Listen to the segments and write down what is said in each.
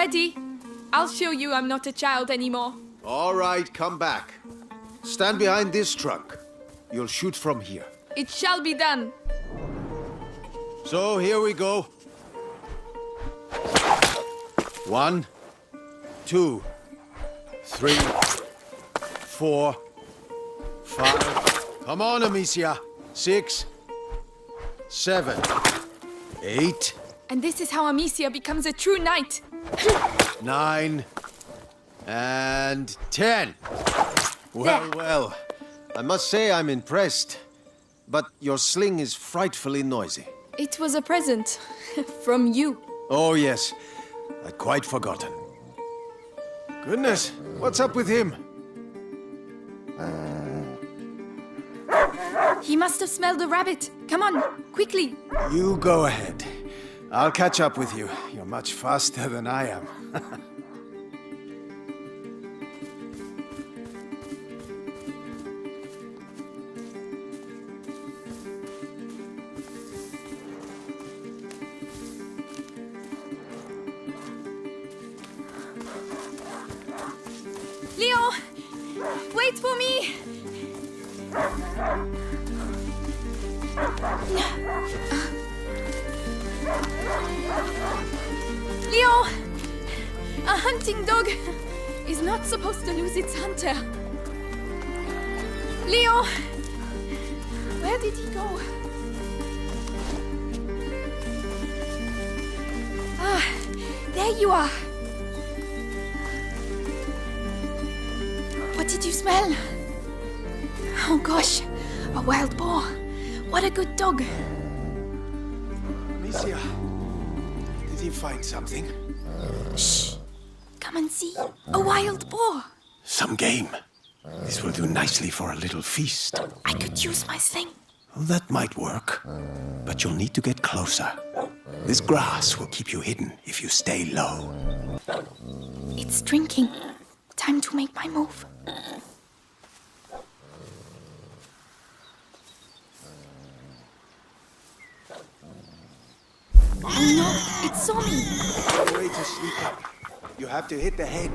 ready? I'll show you I'm not a child anymore. All right, come back. Stand behind this truck. You'll shoot from here. It shall be done. So here we go. One, two, three, four, five. Come on, Amicia. Six, seven, eight, And this is how Amicia becomes a true knight. Nine, and ten. Well, There. well. I must say I'm impressed. But your sling is frightfully noisy. It was a present from you. Oh, yes. I'd quite forgotten. Goodness, what's up with him? He must have smelled the rabbit. Come on, quickly. You go ahead. I'll catch up with you. You're much faster than I am. Leo, wait for me. Leo, a hunting dog is not supposed to lose its hunter. Leo, where did he go? Ah, there you are. What did you smell? Oh gosh, a wild boar. What a good dog. Amicia, did he find something? Shh. Come and see. A wild boar. Some game. This will do nicely for a little feast. I could use my sling. Well, that might work. But you'll need to get closer. This grass will keep you hidden if you stay low. It's drinking. Time to make my move. Oh no, it saw me. No way to sneak up. You have to hit the head.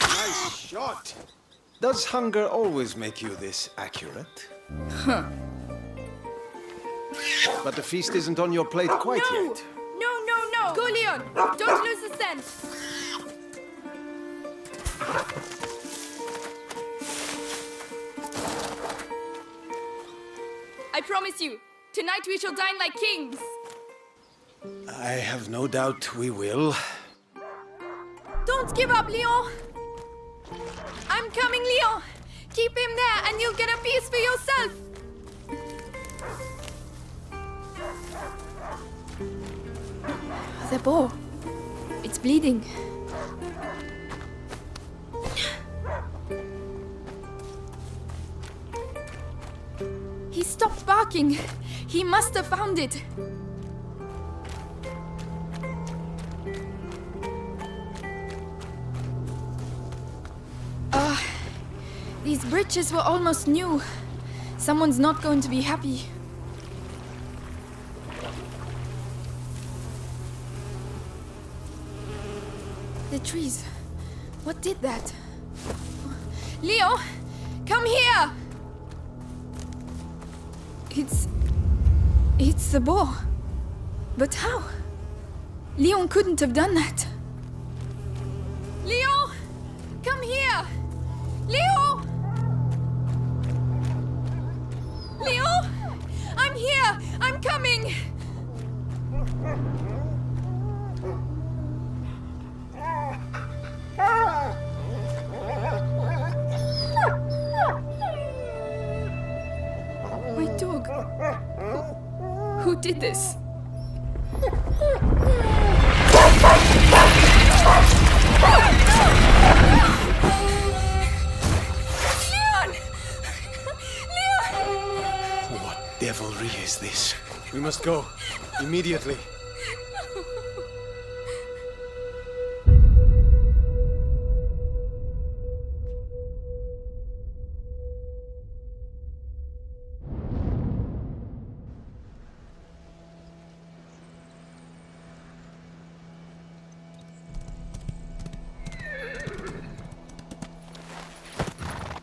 Nice shot. Does hunger always make you this accurate? Huh. But the feast isn't on your plate quite no! yet. No! Go, Leon! Don't lose the scent! I promise you, tonight we shall dine like kings! I have no doubt we will. Don't give up, Leon! I'm coming, Leon! Keep him there and you'll get a piece for yourself! The boar. It's bleeding. He stopped barking. He must have found it. Ah, these bridges were almost new. Someone's not going to be happy. Trees. What did that? Leo, come here! It's. It's the boar. But how? Leon couldn't have done that. Leo! Come here! Leo! Leo! I'm here! I'm coming! Did this? Leon! Leon! What devilry is this? We must go. Immediately.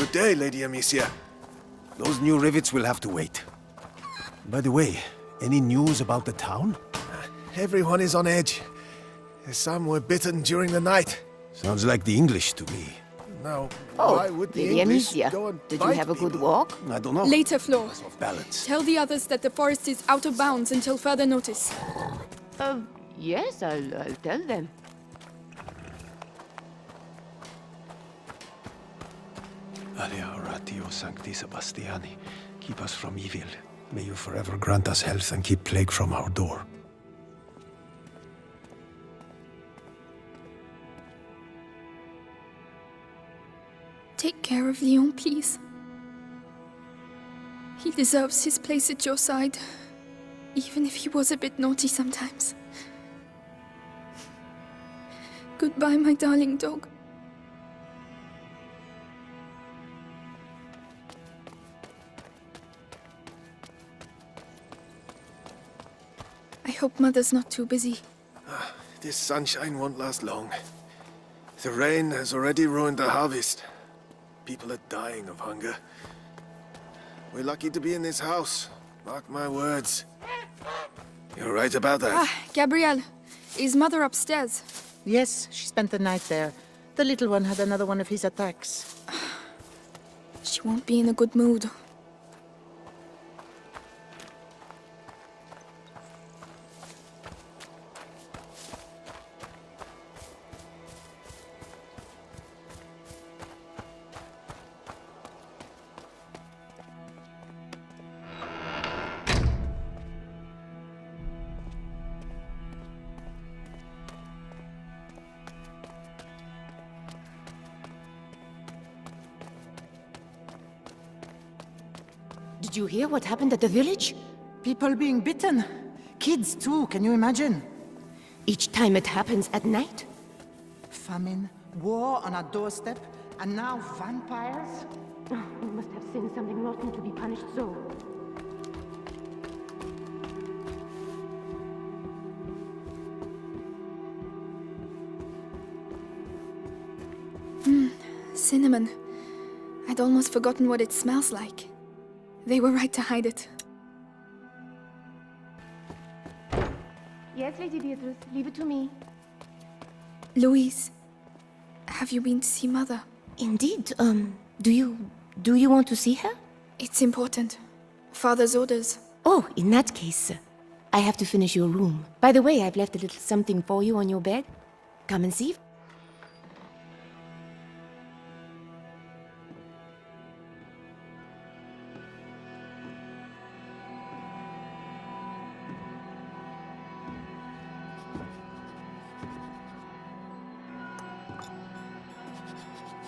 Good day, Lady Amicia. Those new rivets will have to wait. By the way, any news about the town? Everyone is on edge. Some were bitten during the night. Sounds like the English to me. Now, Oh, why would the Lady English Amicia, go and did you have a good people? walk? I don't know. Later, Flo. Off balance. Tell the others that the forest is out of bounds until further notice. Uh, yes, I'll, I'll tell them. Alia oratio sancti Sebastiani, keep us from evil. May you forever grant us health and keep plague from our door. Take care of Leon, please. He deserves his place at your side, even if he was a bit naughty sometimes. Goodbye, my darling dog. Hope Mother's not too busy. This sunshine won't last long. The rain has already ruined the harvest. People are dying of hunger. We're lucky to be in this house. Mark my words. You're right about that. Ah, Gabrielle, is Mother upstairs? Yes, she spent the night there. The little one had another one of his attacks. She won't be in a good mood. Did you hear what happened at the village? People being bitten. Kids, too, can you imagine? Each time it happens at night? Famine, war on our doorstep, and now vampires? Oh, we must have sinned something rotten to be punished so. Hmm, cinnamon. I'd almost forgotten what it smells like. They were right to hide it. Yes, Lady Beatrice, leave it to me. Louise, have you been to see Mother? Indeed, um, do you... do you want to see her? It's important. Father's orders. Oh, in that case, I have to finish your room. By the way, I've left a little something for you on your bed. Come and see.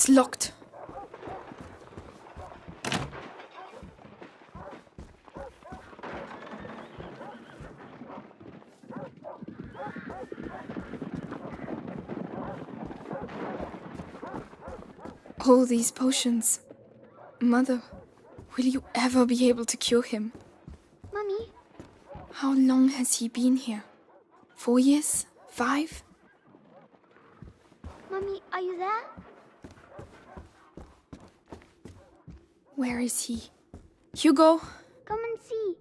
It's locked. All these potions. Mother, will you ever be able to cure him? Mummy? How long has he been here? Four years? Five? Where is he? Hugo! Come and see.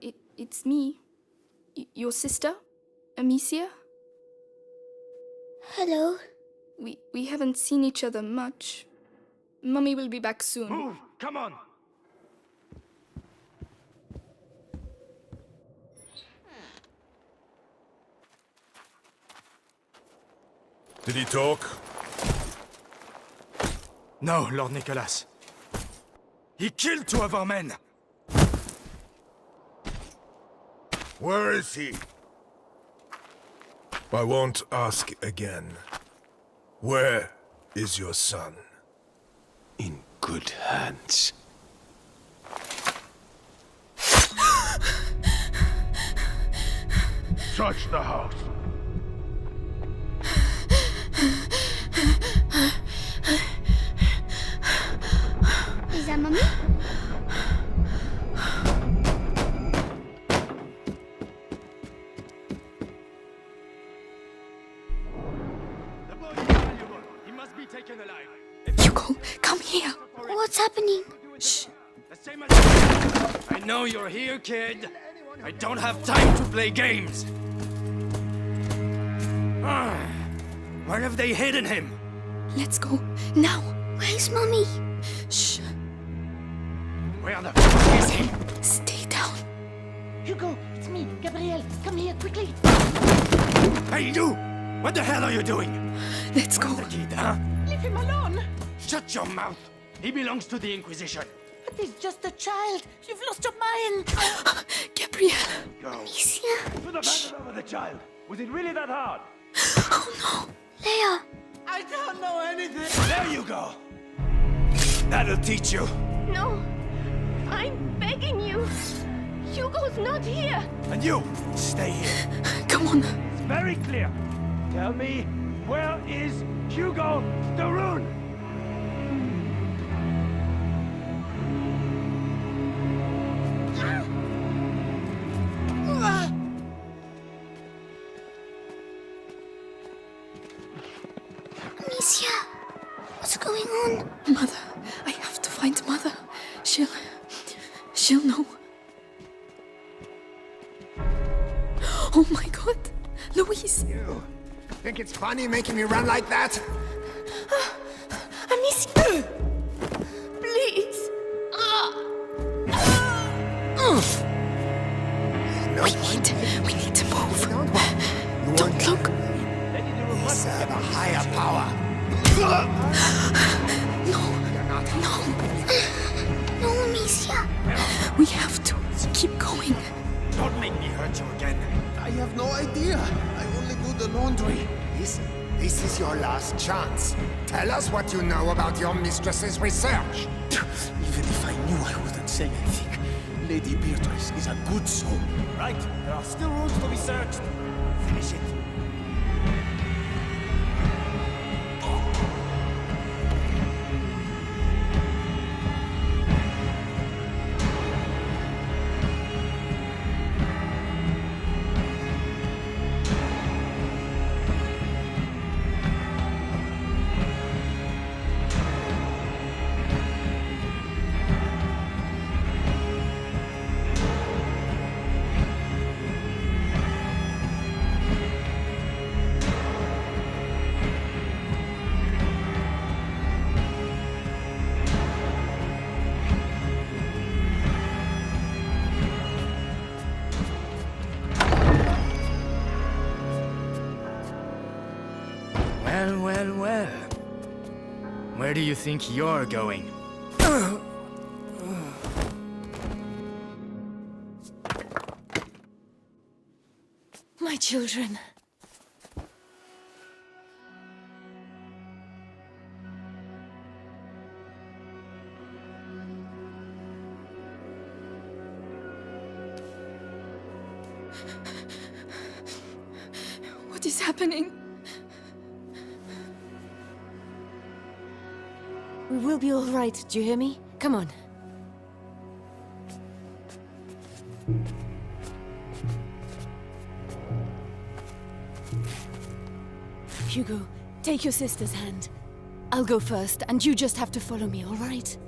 It, it's me. Y- your sister? Amicia? Hello. We, we haven't seen each other much. Mummy will be back soon. Move! Come on! Did he talk? No, Lord Nicholas. He killed two of our men! Where is he? I won't ask again. Where is your son? In good hands. Search the house. Taken alive. Hugo, come here! What's happening? Shh! The same as I know you're here, kid. I don't have time to play games. Ah, Where have they hidden him? Let's go. Now! Where's Mummy? Shh! Where the f is he? Stay down. Hugo, it's me, Gabrielle. Come here, quickly. Hey, you! What the hell are you doing? Let's go. Where's the kid, huh? Leave him alone. Shut your mouth! He belongs to the Inquisition. But he's just a child. You've lost your mind. Gabrielle! Go. Amicia. Put the bandage over the child. Was it really that hard? Oh, no. Leia. I don't know anything. There you go. That'll teach you. Hugo's not here. And you, stay here. Come on! It's very clear. Tell me, where is Hugo de Rune? Amicia. What's going on? Mother, I have to find Mother. She'll. She'll know. Oh my god! Louise! You think it's funny making me run like that? Ah, Amicia! Please! No We need. We need to move. Don't. Don't look. Serve a higher power. No. No. No, Amicia. We have idea. I only do the laundry. Listen, this is your last chance. Tell us what you know about your mistress's research. Even if I knew, I wouldn't say anything. Lady Beatrice is a good soul. Right, there are still rooms to be searched. Well, well. Where do you think you're going? My children. What is happening? We will be all right, do you hear me? Come on. Hugo, take your sister's hand. I'll go first, and you just have to follow me, all right?